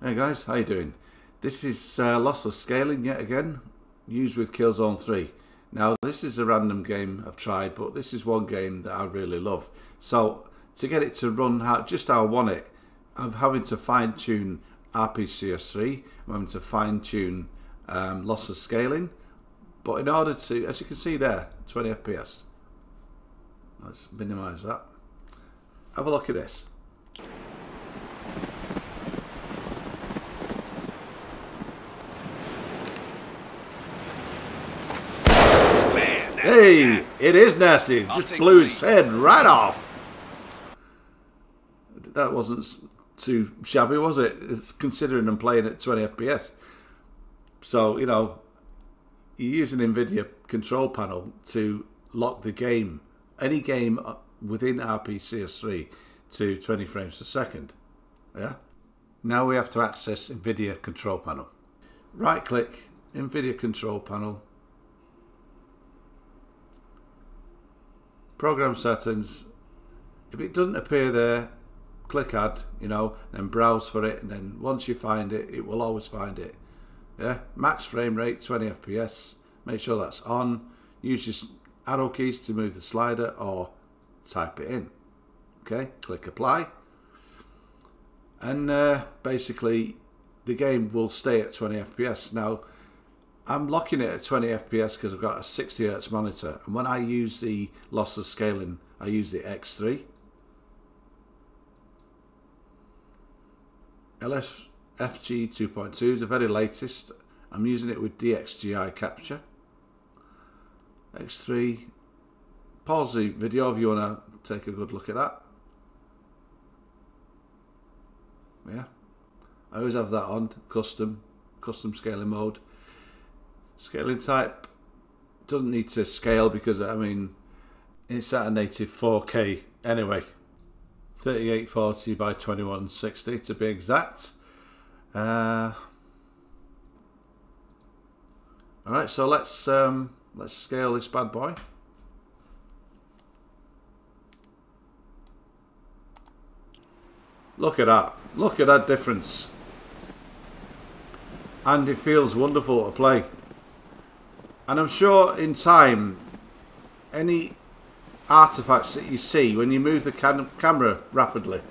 Hey guys, how you doing? This is uh, Lossless Scaling yet again, used with Killzone 3. Now this is a random game I've tried, but this is one game that I really love. So to get it to run how, just how I want it, I'm having to fine tune RPCS3, I'm having to fine tune um, Lossless Scaling, but in order to, as you can see there, 20 FPS. Let's minimise that. Have a look at this. Hey, it is nasty. Just blew his head right off. That wasn't too shabby, was it? It's considering I'm playing at 20 FPS. So, you know, you use an NVIDIA control panel to lock the game, any game uh, within RPCS3 to 20 frames per second. Yeah. Now we have to access NVIDIA control panel. Right click, NVIDIA control panel, program settings. If it doesn't appear there, click add, you know, then browse for it. And then once you find it, it will always find it. Yeah, max frame rate 20 FPS. Make sure that's on. Use your arrow keys to move the slider or type it in. Okay, click apply. And uh, basically, the game will stay at 20 FPS. Now, I'm locking it at 20 FPS because I've got a 60 Hz monitor. And when I use the lossless scaling, I use the X3. LSFG 2.2 is the very latest. I'm using it with DXGI capture. X3. Pause the video if you want to take a good look at that. Yeah. I always have that on, custom, custom scaling mode. Scaling type doesn't need to scale because I mean it's at a native 4K anyway. 3840 by 2160 to be exact. Uh, all right, so let's um, let's scale this bad boy. Look at that! Look at that difference, and it feels wonderful to play. And I'm sure in time, any artifacts that you see when you move the cam camera rapidly,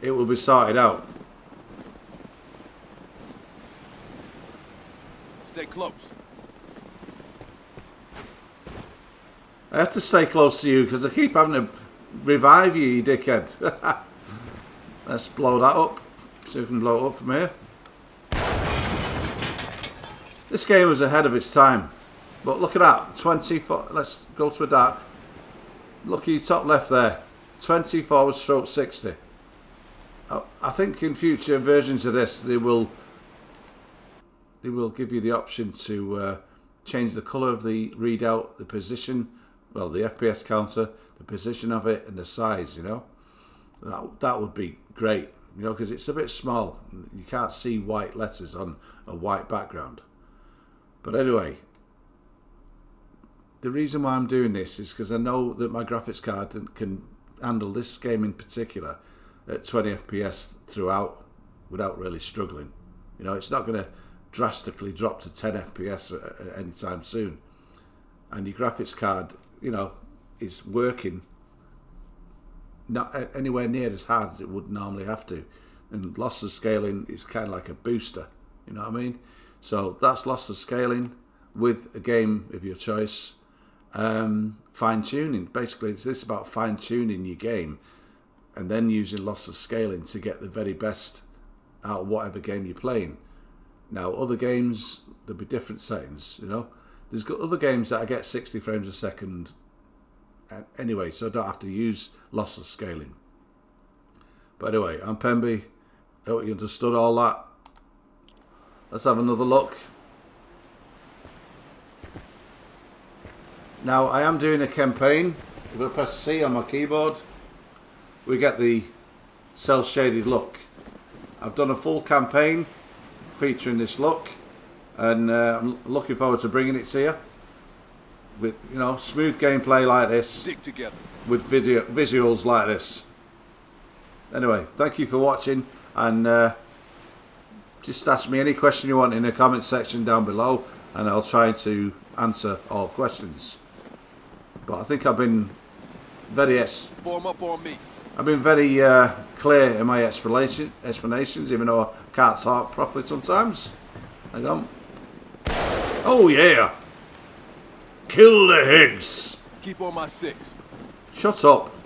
it will be sorted out. Stay close. I have to stay close to you because I keep having to revive you, you dickhead. Let's blow that up. So we can blow it up from here. This game was ahead of its time. But look at that. 24. Let's go to a dark. Your top left there. 20 forward stroke 60. I think in future versions of this they will they will give you the option to uh, change the colour of the readout, the position, well the FPS counter, the position of it and the size, you know. That, that would be great, you know, because it's a bit small. You can't see white letters on a white background. But anyway, the reason why I'm doing this is because I know that my graphics card can handle this game in particular at 20 FPS throughout without really struggling. You know, it's not going to drastically drop to 10 FPS anytime soon. And your graphics card, you know, is working not anywhere near as hard as it would normally have to. And lossless scaling is kind of like a booster, you know what I mean? So that's lossless scaling with a game of your choice. Um, fine tuning. Basically, it's this about fine tuning your game and then using lossless scaling to get the very best out of whatever game you're playing. Now, other games, there'll be different settings, you know. There's got other games that I get 60 frames a second anyway, so I don't have to use lossless scaling. But anyway, I'm Pemby. I hope you understood all that. Let's have another look. Now I am doing a campaign. If I press C on my keyboard, we get the cel shaded look. I've done a full campaign featuring this look and uh, I'm looking forward to bringing it to you with you know smooth gameplay like this Stick together. with video visuals like this anyway thank you for watching and uh, just ask me any question you want in the comment section down below, and I'll try to answer all questions. But I think I've been very Form up on me. I've been very uh, clear in my explanation explanations, even though I can't talk properly sometimes. Hang on. Oh yeah! Kill the Higgs! Keep on my six. Shut up.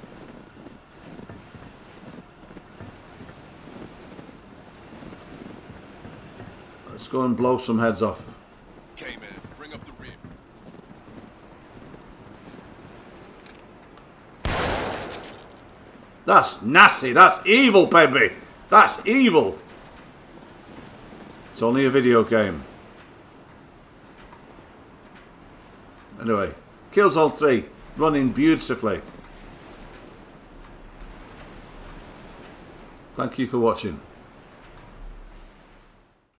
Let's go and blow some heads off. K-man, bring up the rear. That's nasty. That's evil, baby. That's evil. It's only a video game. Anyway, Killzone 3 running beautifully. Thank you for watching.